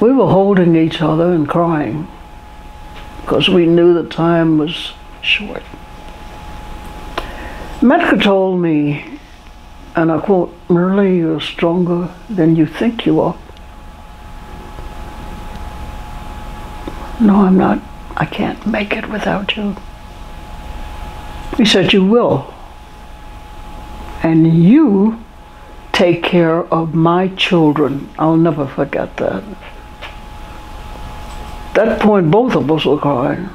We were holding each other and crying because we knew the time was short. Medgar told me, and I quote, Myrlie, you're stronger than you think you are. No, I'm not. I can't make it without you. He said, You will. And you take care of my children. I'll never forget that. That point, both of us were crying.